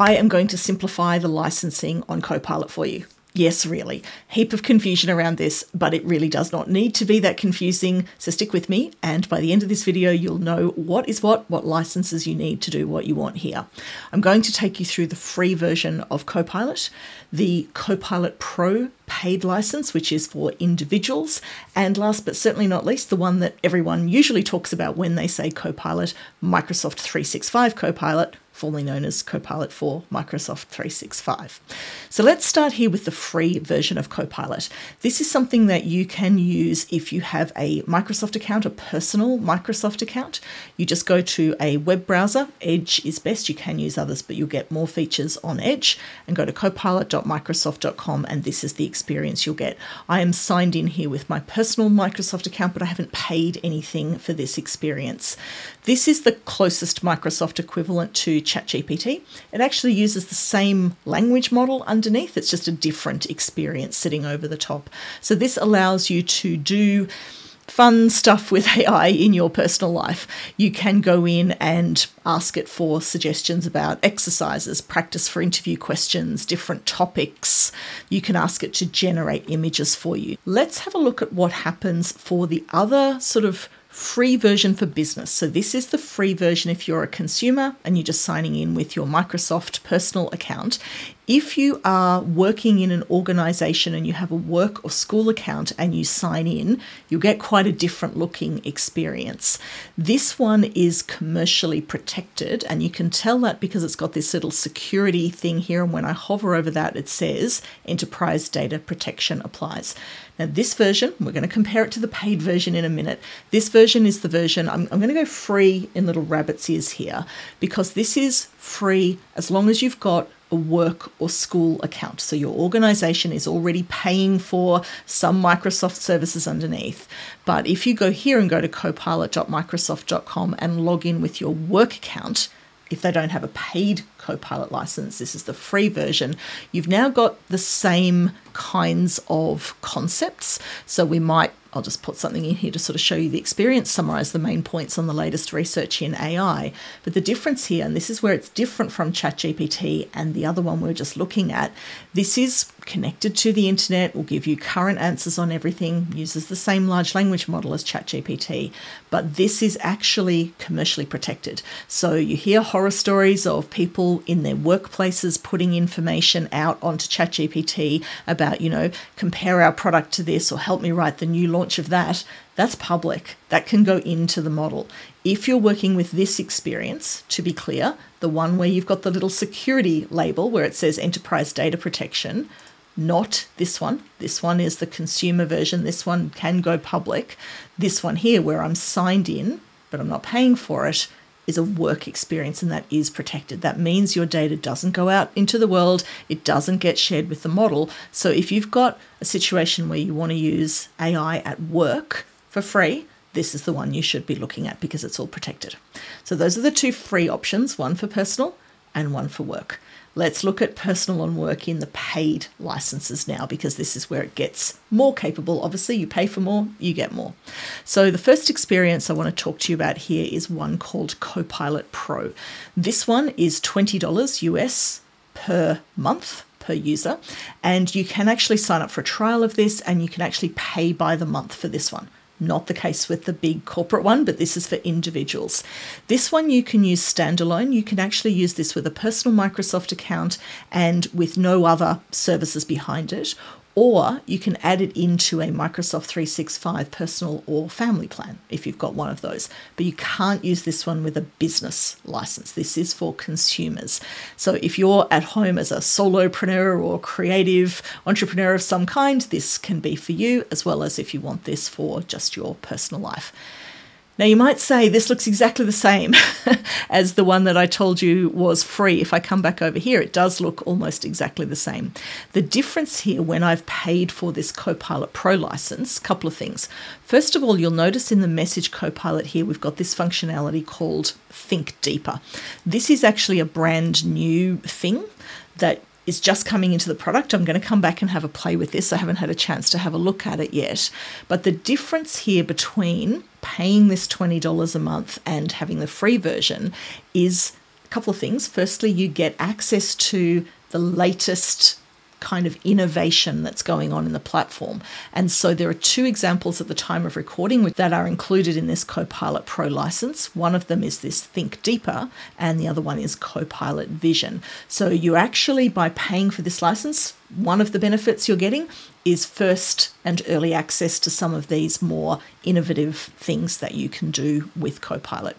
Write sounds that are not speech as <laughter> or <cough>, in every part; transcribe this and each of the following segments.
I am going to simplify the licensing on Copilot for you. Yes, really. Heap of confusion around this, but it really does not need to be that confusing. So stick with me, and by the end of this video, you'll know what is what, what licenses you need to do what you want here. I'm going to take you through the free version of Copilot, the Copilot Pro paid license, which is for individuals, and last but certainly not least, the one that everyone usually talks about when they say Copilot, Microsoft 365 Copilot, formerly known as Copilot for Microsoft 365. So let's start here with the free version of Copilot. This is something that you can use if you have a Microsoft account, a personal Microsoft account. You just go to a web browser, Edge is best, you can use others, but you'll get more features on Edge, and go to copilot.microsoft.com, and this is the experience you'll get. I am signed in here with my personal Microsoft account, but I haven't paid anything for this experience. This is the closest Microsoft equivalent to ChatGPT. It actually uses the same language model underneath, it's just a different experience sitting over the top. So, this allows you to do fun stuff with <laughs> AI in your personal life. You can go in and ask it for suggestions about exercises, practice for interview questions, different topics. You can ask it to generate images for you. Let's have a look at what happens for the other sort of free version for business. So, this is the free version if you're a consumer and you're just signing in with your Microsoft personal account. If you are working in an organization and you have a work or school account and you sign in, you'll get quite a different looking experience. This one is commercially protected, and you can tell that because it's got this little security thing here. And when I hover over that, it says Enterprise Data Protection applies. Now, this version, we're going to compare it to the paid version in a minute. This version is the version, I'm, I'm going to go free in little rabbit's ears here because this is free as long as you've got a work or school account. So your organization is already paying for some Microsoft services underneath. But if you go here and go to copilot.microsoft.com and log in with your work account, if they don't have a paid Copilot license, this is the free version, you've now got the same kinds of concepts. So we might I'll just put something in here to sort of show you the experience, summarize the main points on the latest research in AI. But the difference here, and this is where it's different from ChatGPT and the other one we are just looking at, this is connected to the internet, will give you current answers on everything, uses the same large language model as ChatGPT, but this is actually commercially protected. So you hear horror stories of people in their workplaces putting information out onto ChatGPT about, you know, compare our product to this or help me write the new launch of that. That's public. That can go into the model. If you're working with this experience, to be clear, the one where you've got the little security label where it says enterprise data protection, not this one. This one is the consumer version. This one can go public. This one here, where I'm signed in, but I'm not paying for it, is a work experience and that is protected. That means your data doesn't go out into the world, it doesn't get shared with the model. So if you've got a situation where you want to use AI at work for free, this is the one you should be looking at because it's all protected. So those are the two free options, one for personal and one for work. Let's look at personal and work in the paid licenses now because this is where it gets more capable. Obviously, you pay for more, you get more. So, the first experience I want to talk to you about here is one called Copilot Pro. This one is $20 US per month per user, and you can actually sign up for a trial of this and you can actually pay by the month for this one. Not the case with the big corporate one, but this is for individuals. This one you can use standalone. You can actually use this with a personal Microsoft account and with no other services behind it, or you can add it into a Microsoft 365 personal or family plan if you've got one of those. But you can't use this one with a business license. This is for consumers. So if you're at home as a solopreneur or creative entrepreneur of some kind, this can be for you, as well as if you want this for just your personal life. Now, you might say this looks exactly the same <laughs> as the one that I told you was free. If I come back over here, it does look almost exactly the same. The difference here when I've paid for this Copilot Pro license, a couple of things. First of all, you'll notice in the Message Copilot here, we've got this functionality called Think Deeper. This is actually a brand new thing that is just coming into the product. I'm going to come back and have a play with this. I haven't had a chance to have a look at it yet. But the difference here between paying this $20 a month and having the free version is a couple of things. Firstly, you get access to the latest kind of innovation that's going on in the platform. And so there are two examples at the time of recording that are included in this Copilot Pro license. One of them is this Think Deeper, and the other one is Copilot Vision. So you actually, by paying for this license, one of the benefits you're getting is first and early access to some of these more innovative things that you can do with Copilot.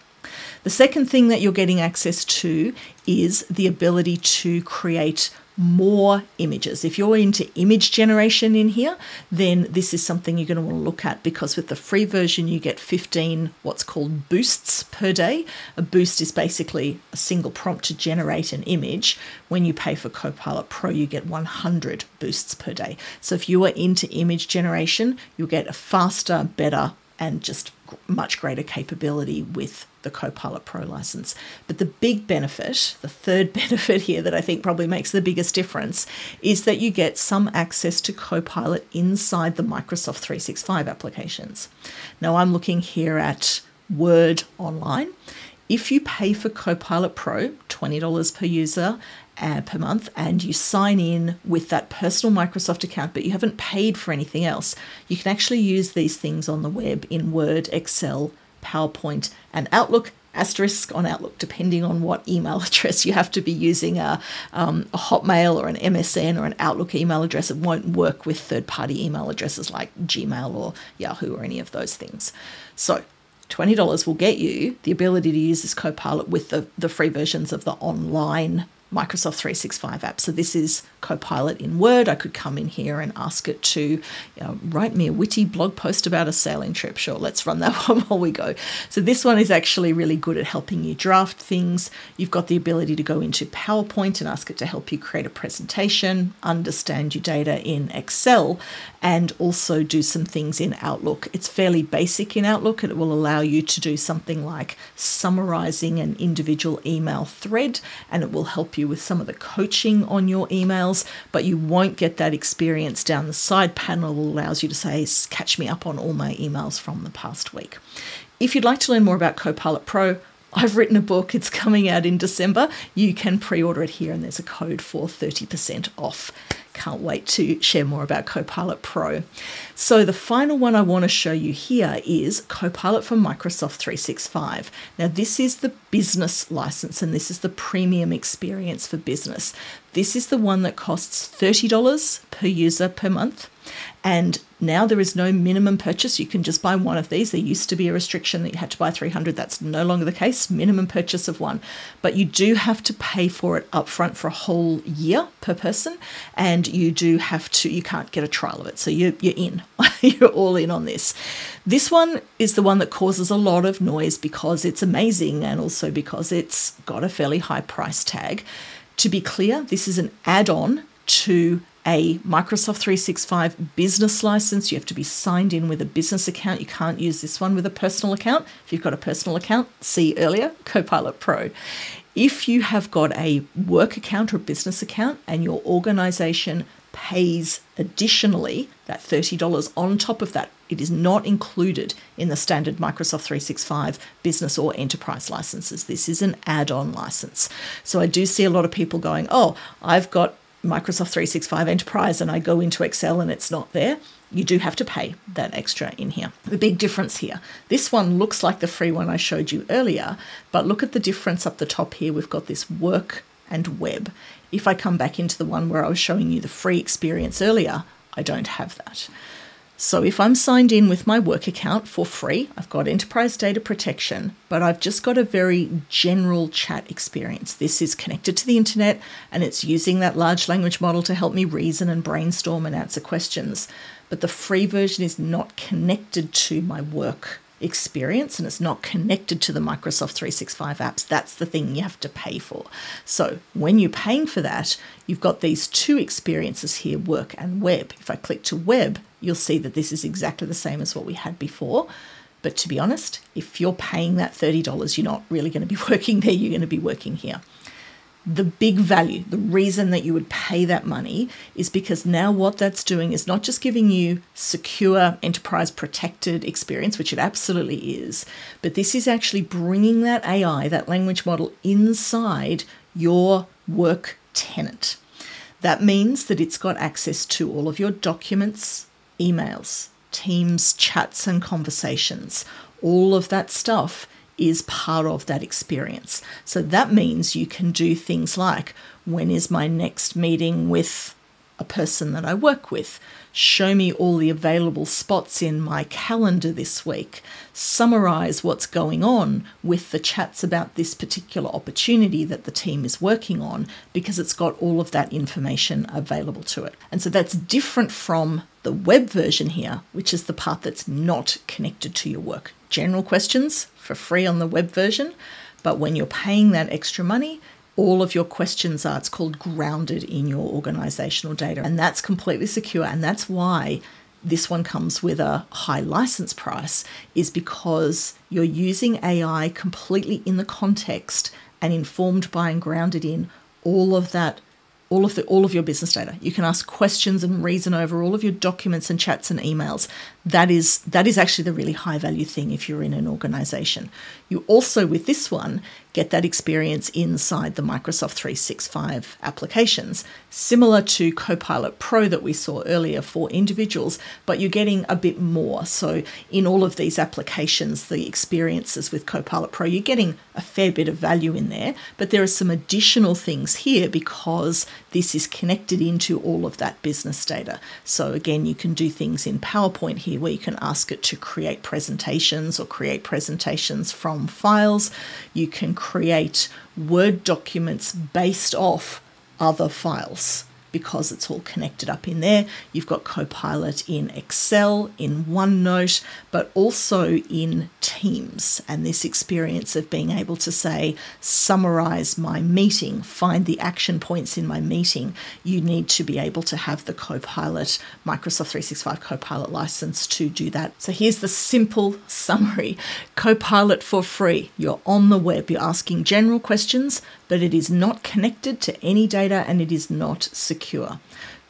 The second thing that you're getting access to is the ability to create more images. If you're into image generation in here, then this is something you're going to want to look at because with the free version, you get 15 what's called boosts per day. A boost is basically a single prompt to generate an image. When you pay for Copilot Pro, you get 100 boosts per day. So if you are into image generation, you'll get a faster, better, and just much greater capability with the Copilot Pro license. But the big benefit, the third <laughs> benefit here that I think probably makes the biggest difference, is that you get some access to Copilot inside the Microsoft 365 applications. Now I'm looking here at Word Online. If you pay for Copilot Pro, $20 per user uh, per month, and you sign in with that personal Microsoft account, but you haven't paid for anything else, you can actually use these things on the web in Word, Excel, PowerPoint, and Outlook. Asterisk on Outlook, depending on what email <laughs> address you have to be using a, um, a Hotmail or an MSN or an Outlook email address. It won't work with third party email addresses like Gmail or Yahoo or any of those things. So, $20 will get you the ability to use this Copilot with the, the free versions of the online Microsoft 365 app. So this is Copilot in Word. I could come in here and ask it to you know, write me a witty blog post about a sailing trip. Sure, let's run that <laughs> one while we go. So this one is actually really good at helping you draft things. You've got the ability to go into PowerPoint and ask it to help you create a presentation, understand your data in Excel, and also do some things in Outlook. It's fairly basic in Outlook. It will allow you to do something like summarizing an individual email thread, and it will help you you with some of the coaching on your emails, but you won't get that experience down the side panel allows you to say, catch me up on all my emails from the past week. If you'd like to learn more about Copilot Pro, I've written a book, it's coming out in December. You can pre order it here, and there's a code for 30% off. Can't wait to share more about Copilot Pro. So, the final one I want to show you here is Copilot for Microsoft 365. Now, this is the business license, and this is the premium experience for business. This is the one that costs $30 per user per month. And now there is no minimum purchase. You can just buy one of these. There used to be a restriction that you had to buy 300. That's no longer the case. Minimum purchase of one. But you do have to pay for it upfront for a whole year per person. And you do have to, you can't get a trial of it. So you're, you're in. <laughs> you're all in on this. This one is the one that causes a lot of noise because it's amazing and also because it's got a fairly high price tag. To be clear, this is an add on to a Microsoft 365 business license. You have to be signed in with a business account. You can't use this one with a personal account. If you've got a personal account, see earlier, <laughs> Copilot Pro. If you have got a work account or a business account and your organization pays additionally that $30 on top of that, it is not included in the standard Microsoft 365 business or enterprise licenses. This is an add on license. So I do see a lot of people going, Oh, I've got Microsoft 365 Enterprise and I go into Excel and it's not there, you do have to pay that extra in here. The big difference here this one looks like the free one I showed you earlier, but look at the difference up the top here. We've got this work and web. If I come back into the one where I was showing you the free experience earlier, I don't have that. So if I'm signed in with my work account for free, I've got enterprise data protection, but I've just got a very general chat experience. This is connected to the internet and it's using that large language model to help me reason and brainstorm and answer questions. But the free version is not connected to my work experience and it's not connected to the Microsoft 365 apps. That's the thing you have to pay for. So when you're paying for that, you've got these two experiences here work and web. If I click to web, you'll see that this is exactly the same as what we had before. But to be honest, if you're paying that $30, you're not really going to be <laughs> working there, you're going to be working here. The big value, the reason that you would pay that money is because now what that's doing is not just giving you secure enterprise protected experience, which it absolutely is, but this is actually bringing that AI, that language model inside your work tenant. That means that it's got access to all of your documents, emails, Teams, chats, and conversations. All of that stuff is part of that experience. So that means you can do things like when is my next meeting with a person that I work with? Show me all the available spots in my calendar this week. Summarize what's going on with the chats about this particular opportunity that the team is working on because it's got all of that information available to it. And so that's different from the web version here, which is the part that's not connected to your work. General questions for free on the web version, but when you're paying that extra money, all of your questions are, it's called grounded in your organizational data. And that's completely secure. And that's why this one comes with a high license price, is because you're using AI completely in the context and informed by and grounded in all of that all of the all of your business data. You can ask questions and reason over all of your documents and chats and emails. That is that is actually the really high value thing if you're in an organization. You also with this one get that experience inside the Microsoft 365 applications, similar to Copilot Pro that we saw earlier for individuals, but you're getting a bit more. So, in all of these applications, the experiences with Copilot Pro, you're getting a fair bit of value in there, but there are some additional things here because this is connected into all of that business data. So, again, you can do things in PowerPoint here where you can ask it to create presentations or create presentations from files. You can create Word documents based off other files because it's all connected up in there. You've got Copilot in Excel, in OneNote, but also in Teams. And this experience of being able to say, summarize my meeting, find the action points in my meeting, you need to be able to have the Copilot, Microsoft 365 Copilot license to do that. So here's the simple <laughs> summary Copilot for free. You're on the web, you're asking general questions, but it is not connected to any data and it is not secure.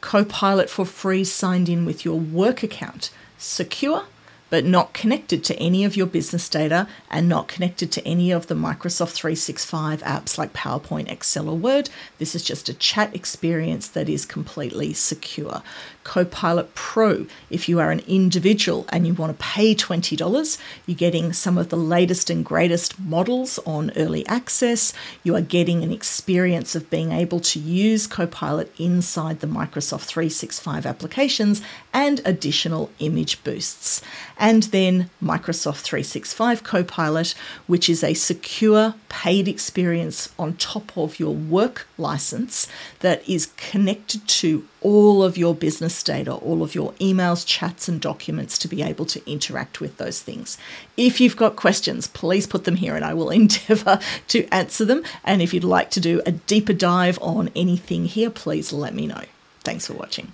Copilot for free signed in with your work account. Secure, but not connected to any of your business data and not connected to any of the Microsoft 365 apps like PowerPoint, Excel, or Word. This is just a chat experience that is completely secure. Copilot Pro, if you are an individual and you want to pay $20, you're getting some of the latest and greatest models on early access. You are getting an experience of being able to use Copilot inside the Microsoft 365 applications and additional image boosts and then Microsoft 365 Copilot, which is a secure paid experience on top of your work license that is connected to all of your business data, all of your emails, chats, and documents to be able to interact with those things. If you've got questions, please put them here and I will <laughs> endeavor to answer them. And if you'd like to do a deeper dive on anything here, please let me know. Thanks for watching.